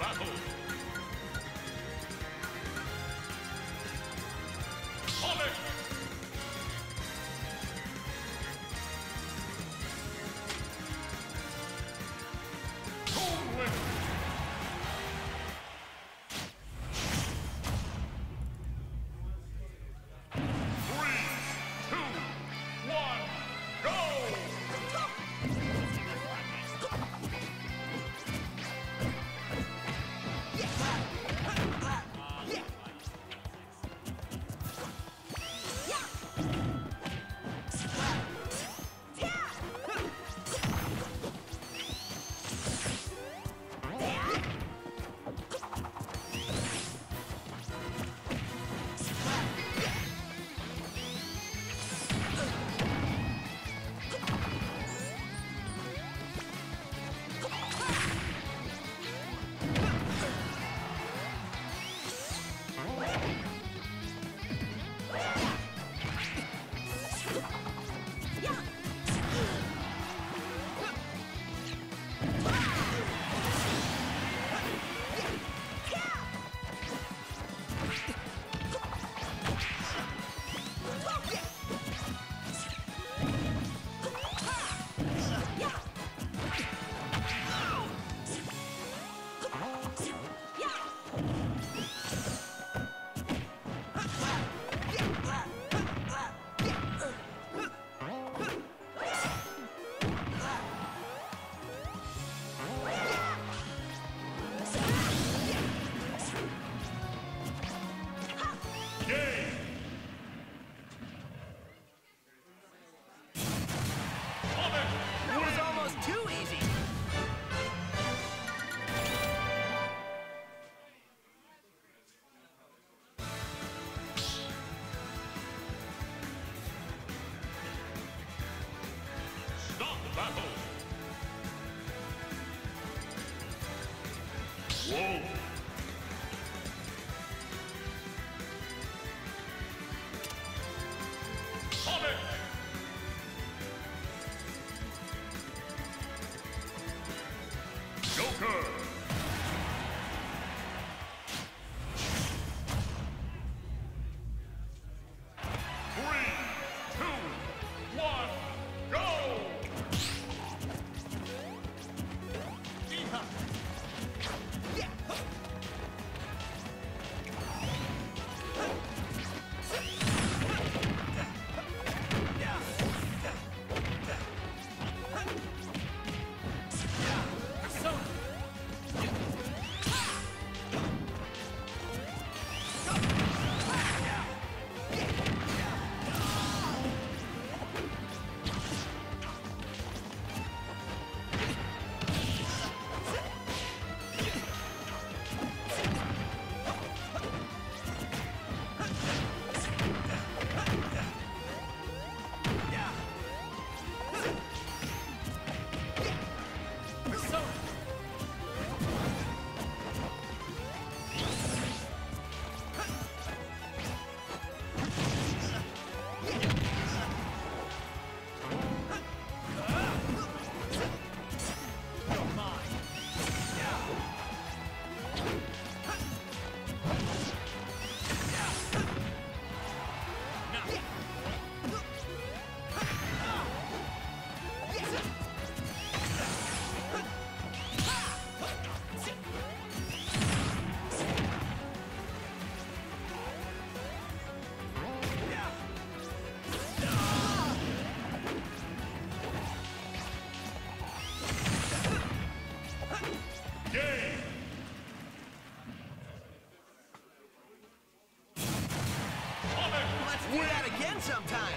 battle. Whoa! sometimes.